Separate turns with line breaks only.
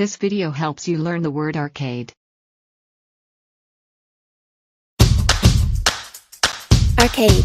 This video helps you learn the word arcade.
Arcade.